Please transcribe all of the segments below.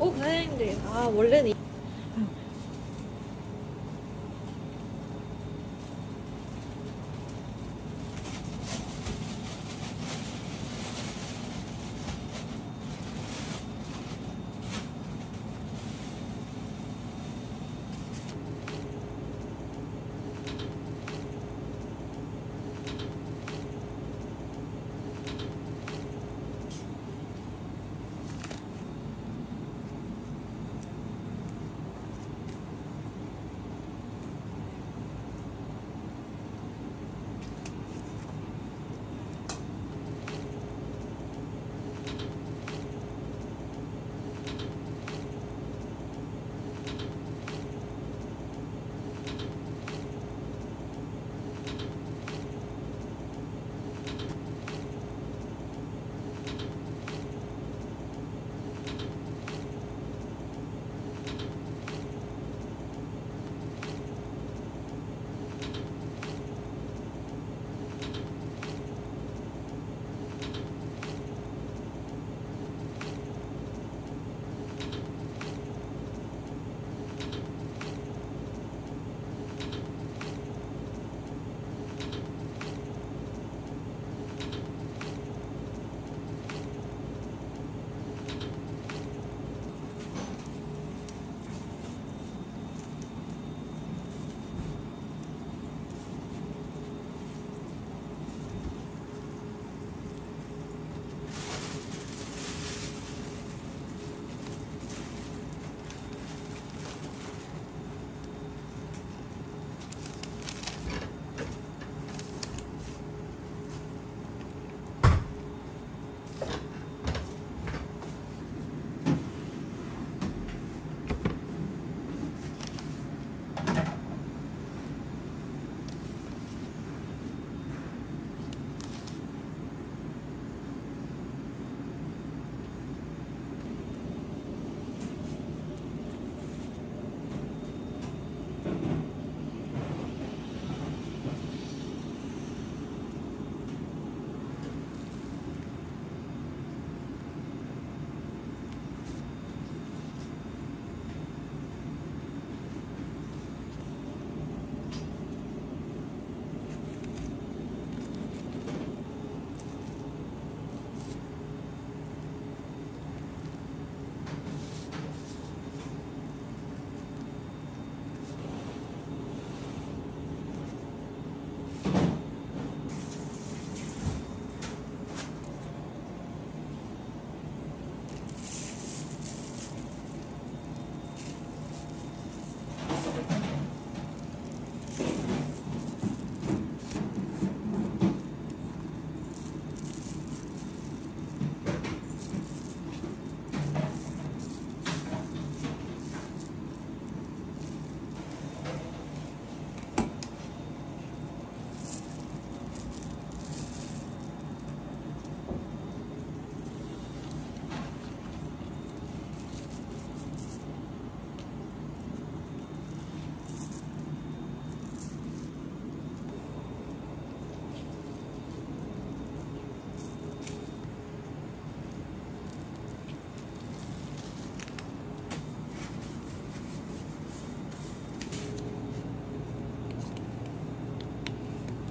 오 과장님들 아 원래는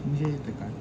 我们现在得改